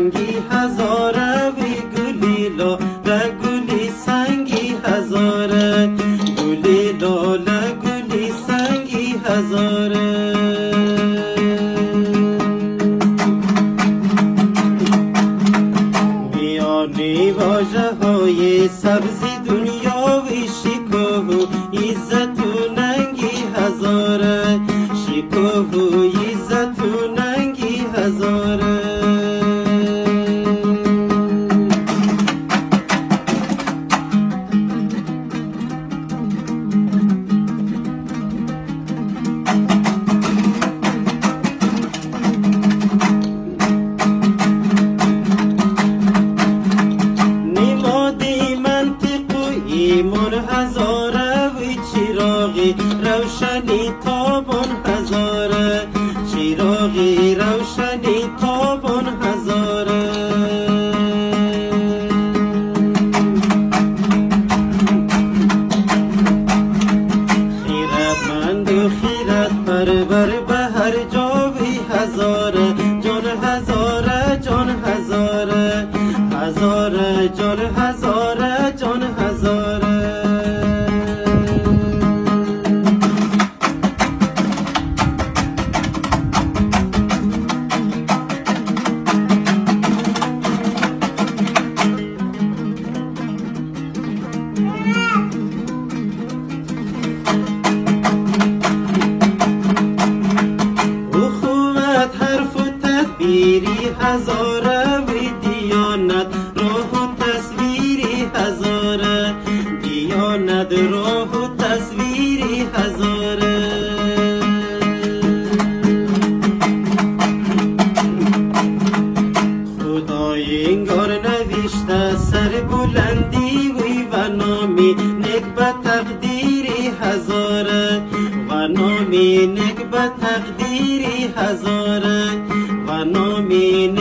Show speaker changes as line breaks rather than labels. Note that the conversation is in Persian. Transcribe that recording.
سنگی هزاره وی گلی لو و گلی سنگی هزاره گلی لو لاله گلی سنگی هزاره بیانی واجه های سبزی دنیا وی شکوه و عزت و ننگی هزاره شکوه و عزت و ننگی هزاره روشنی تابان هزاره. چراغی روشنی تابان هزاره. خیرتمند و خیرت پرور به هر جاوی هزاره. تدبیری هزاره و دیانت راه و تصویری هزاره دیانت راه و تصویری هزاره خدای انگار نوشته سر بلندی وی و نامی نک به تقدیری هزاره و نامی نک به تقدیری هزاره Panomi